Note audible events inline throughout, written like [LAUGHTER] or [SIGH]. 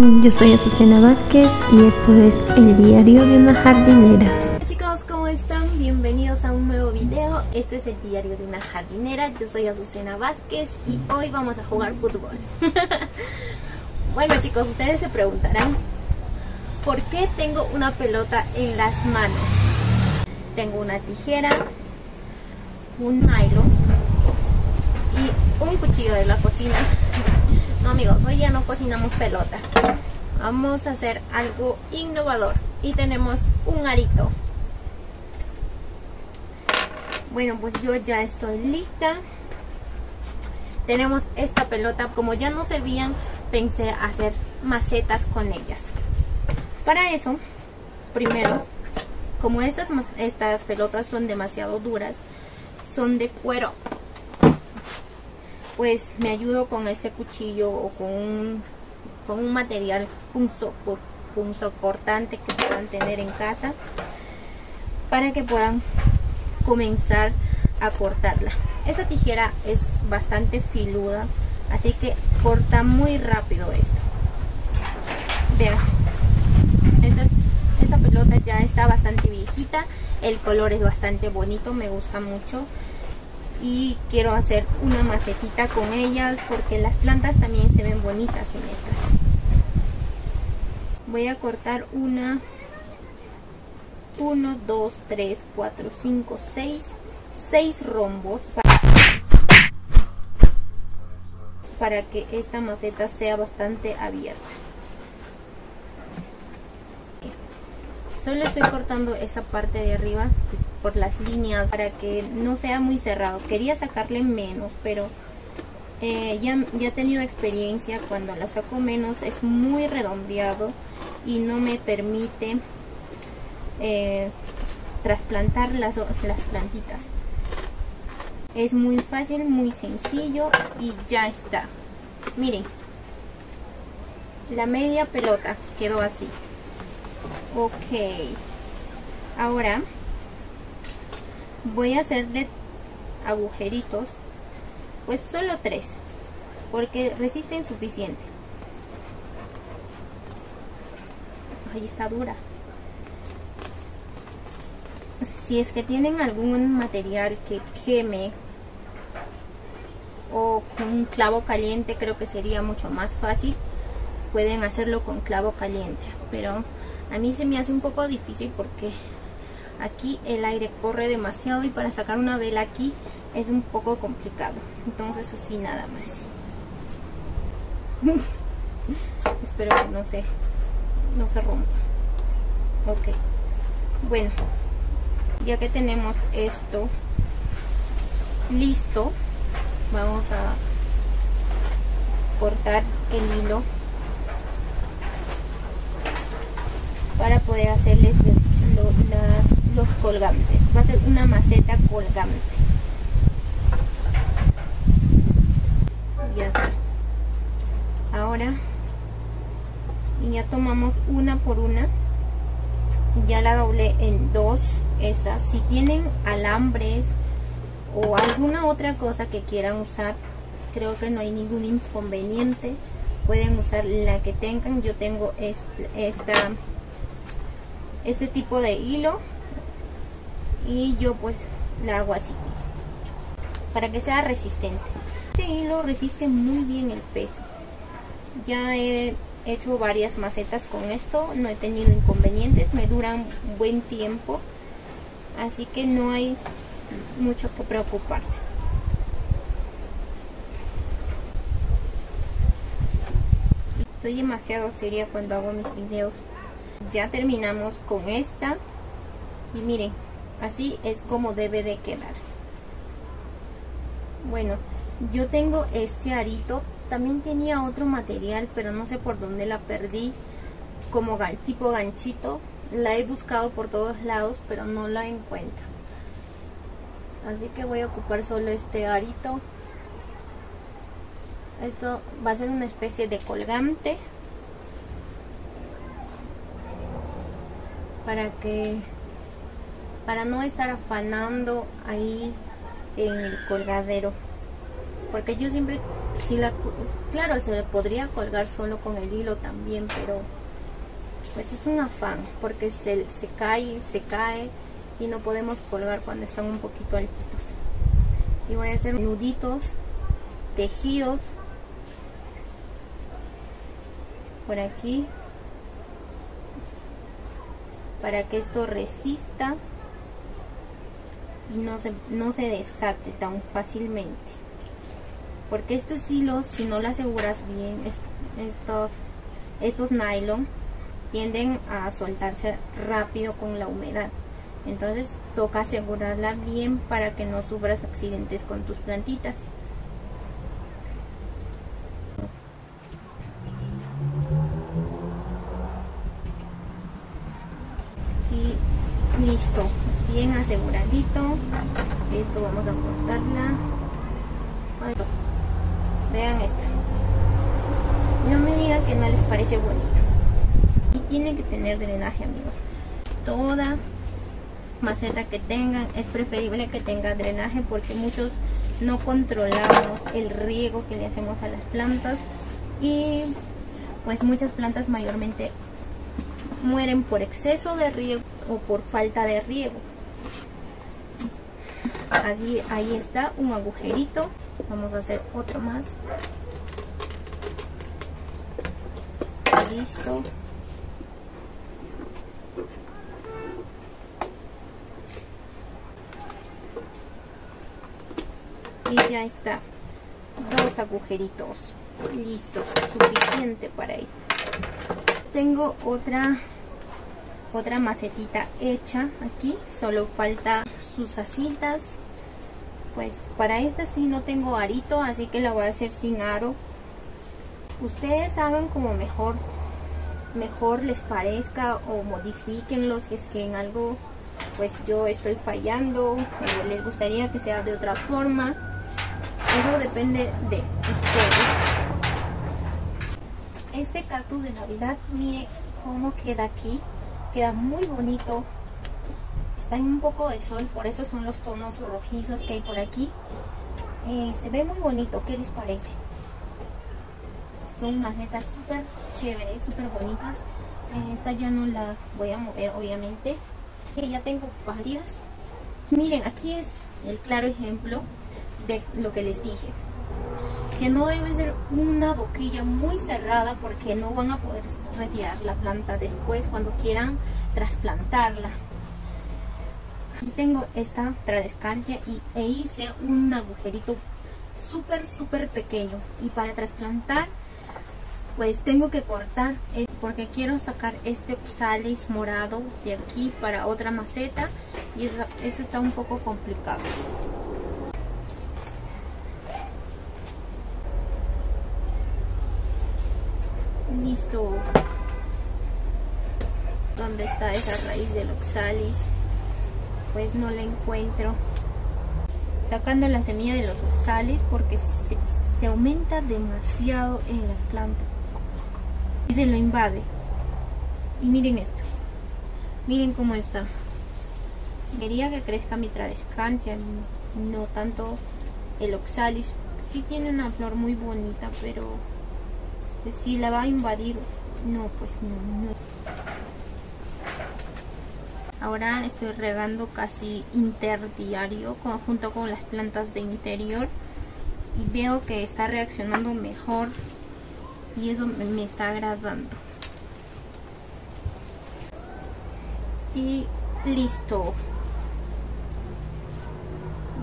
Yo soy Azucena Vázquez y esto es el diario de una jardinera. Hola chicos, ¿cómo están? Bienvenidos a un nuevo video. Este es el diario de una jardinera. Yo soy Azucena Vázquez y hoy vamos a jugar fútbol. [LAUGHS] bueno chicos, ustedes se preguntarán ¿por qué tengo una pelota en las manos? Tengo una tijera, un nylon y un cuchillo de la cocina amigos, hoy ya no cocinamos pelota. Vamos a hacer algo innovador. Y tenemos un arito. Bueno, pues yo ya estoy lista. Tenemos esta pelota. Como ya no servían, pensé hacer macetas con ellas. Para eso, primero, como estas, estas pelotas son demasiado duras, son de cuero pues me ayudo con este cuchillo o con un, con un material punzo, punzo cortante que puedan tener en casa para que puedan comenzar a cortarla. Esa tijera es bastante filuda, así que corta muy rápido esto. Vean, esta, esta pelota ya está bastante viejita, el color es bastante bonito, me gusta mucho y quiero hacer una macetita con ellas porque las plantas también se ven bonitas en estas. Voy a cortar una. 1 2 3 4 5 6 6 rombos para, para que esta maceta sea bastante abierta solo estoy cortando esta parte de arriba por las líneas para que no sea muy cerrado. Quería sacarle menos, pero eh, ya, ya he tenido experiencia cuando la saco menos es muy redondeado y no me permite eh, trasplantar las, las plantitas. Es muy fácil, muy sencillo y ya está. Miren, la media pelota quedó así. Ok. Ahora voy a hacerle agujeritos pues solo tres porque resisten suficiente ahí está dura. Si es que tienen algún material que queme o con un clavo caliente creo que sería mucho más fácil. Pueden hacerlo con clavo caliente pero a mí se me hace un poco difícil porque aquí el aire corre demasiado y para sacar una vela aquí es un poco complicado. Entonces así nada más. [LAUGHS] Espero que no se no se rompa. Ok. Bueno ya que tenemos esto listo vamos a cortar el hilo poder hacerles las los colgantes. Va a ser una maceta colgante. Ya está. Ahora ya tomamos una por una. Ya la doblé en dos. Esta. Si tienen alambres o alguna otra cosa que quieran usar, creo que no hay ningún inconveniente. Pueden usar la que tengan. Yo tengo esta, este tipo de hilo y yo pues la hago así para que sea resistente. Este hilo resiste muy bien el peso. Ya he hecho varias macetas con esto no he tenido inconvenientes me duran buen tiempo así que no hay mucho que preocuparse. Soy demasiado seria cuando hago mis videos ya terminamos con esta. Y miren así es como debe de quedar. Bueno yo tengo este arito. También tenía otro material pero no sé por dónde la perdí. Como tipo ganchito. La he buscado por todos lados pero no la encuentro. Así que voy a ocupar solo este arito. Esto va a ser una especie de colgante para que para no estar afanando ahí en el colgadero. Porque yo siempre si la claro se le podría colgar solo con el hilo también pero pues es un afán porque se, se cae se cae y no podemos colgar cuando están un poquito altitos. Y voy a hacer nuditos tejidos por aquí para que esto resista y no se, no se desate tan fácilmente. Porque estos hilos si no lo aseguras bien estos, estos nylon tienden a soltarse rápido con la humedad. Entonces toca asegurarla bien para que no sufras accidentes con tus plantitas y listo bien aseguradito. Esto vamos a cortarla. Vean esto. No me digan que no les parece bonito. Y tiene que tener drenaje amigos. Toda maceta que tengan es preferible que tenga drenaje porque muchos no controlamos el riego que le hacemos a las plantas. Y pues muchas plantas mayormente mueren por exceso de riego o por falta de riego. Así ahí está un agujerito. Vamos a hacer otro más. Listo. Y ya está. Dos agujeritos. Listos suficiente para esto tengo otra otra macetita hecha aquí. Solo falta sus asitas. Pues para esta sí no tengo arito así que la voy a hacer sin aro. Ustedes hagan como mejor mejor les parezca o modifiquenlo si es que en algo pues yo estoy fallando o les gustaría que sea de otra forma. Eso depende de ustedes este cactus de navidad mire cómo queda aquí. Queda muy bonito. Está en un poco de sol por eso son los tonos rojizos que hay por aquí. Eh, se ve muy bonito ¿qué les parece? son macetas súper chéveres súper bonitas. Eh, esta ya no la voy a mover obviamente. Que ya tengo varias. Miren aquí es el claro ejemplo de lo que les dije que no debe ser una boquilla muy cerrada porque no van a poder retirar la planta después cuando quieran trasplantarla. Tengo esta tradescantia y e hice un agujerito súper súper pequeño y para trasplantar pues tengo que cortar porque quiero sacar este oxalis morado de aquí para otra maceta y eso está un poco complicado. Dónde está esa raíz del oxalis pues no la encuentro. Sacando la semilla de los oxalis porque se, se aumenta demasiado en las plantas y se lo invade. Y miren esto miren cómo está. Quería que crezca mi tradescantia no tanto el oxalis. Sí tiene una flor muy bonita pero si la va a invadir no pues no, no. ahora estoy regando casi interdiario junto con las plantas de interior y veo que está reaccionando mejor y eso me está agradando. Y listo.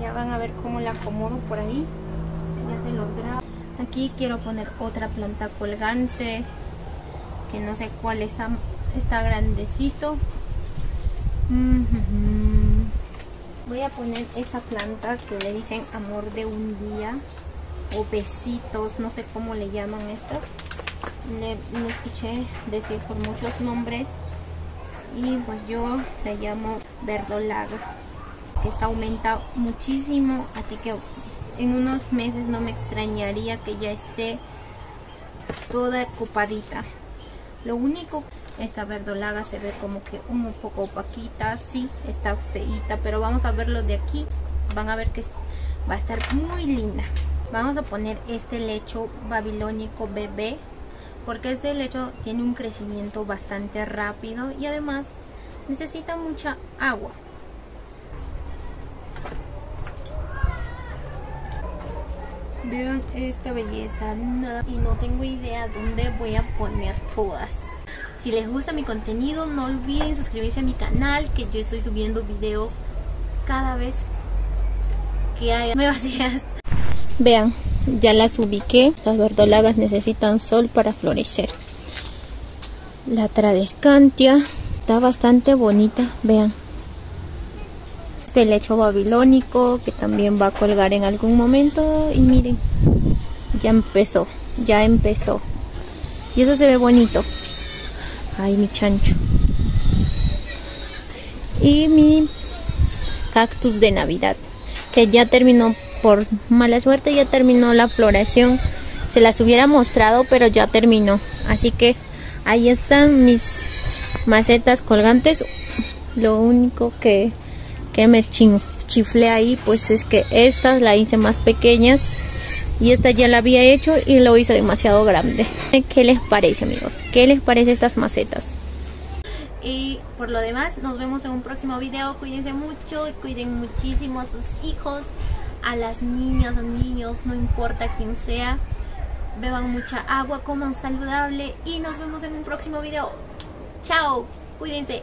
Ya van a ver cómo la acomodo por ahí. Ya se los grabo aquí quiero poner otra planta colgante que no sé cuál está está grandecito. Voy a poner esa planta que le dicen amor de un día o besitos no sé cómo le llaman estas. Le, escuché decir por muchos nombres y pues yo le llamo verdolaga. Esta aumenta muchísimo así que en unos meses no me extrañaría que ya esté toda copadita lo único esta verdolaga se ve como que un poco opaquita sí está feita pero vamos a verlo de aquí. Van a ver que va a estar muy linda. Vamos a poner este lecho babilónico bebé porque este lecho tiene un crecimiento bastante rápido y además necesita mucha agua. Vean esta belleza y no tengo idea dónde voy a poner todas. Si les gusta mi contenido no olviden suscribirse a mi canal que yo estoy subiendo videos cada vez que haya nuevas [LAUGHS] ideas. Vean, ya las ubiqué. Las verdolagas necesitan sol para florecer. La tradescantia está bastante bonita, vean. Este lecho babilónico que también va a colgar en algún momento. Y miren, ya empezó, ya empezó. Y eso se ve bonito. Ay, mi chancho. Y mi cactus de Navidad, que ya terminó por mala suerte, ya terminó la floración. Se las hubiera mostrado, pero ya terminó. Así que ahí están mis macetas colgantes. Lo único que, que me chiflé ahí, pues es que estas la hice más pequeñas. Y esta ya la había hecho y lo hice demasiado grande. ¿Qué les parece amigos? ¿Qué les parece estas macetas? Y por lo demás, nos vemos en un próximo video. Cuídense mucho y cuiden muchísimo a sus hijos, a las niñas, a niños, no importa quién sea. Beban mucha agua, coman saludable y nos vemos en un próximo video. Chao, cuídense.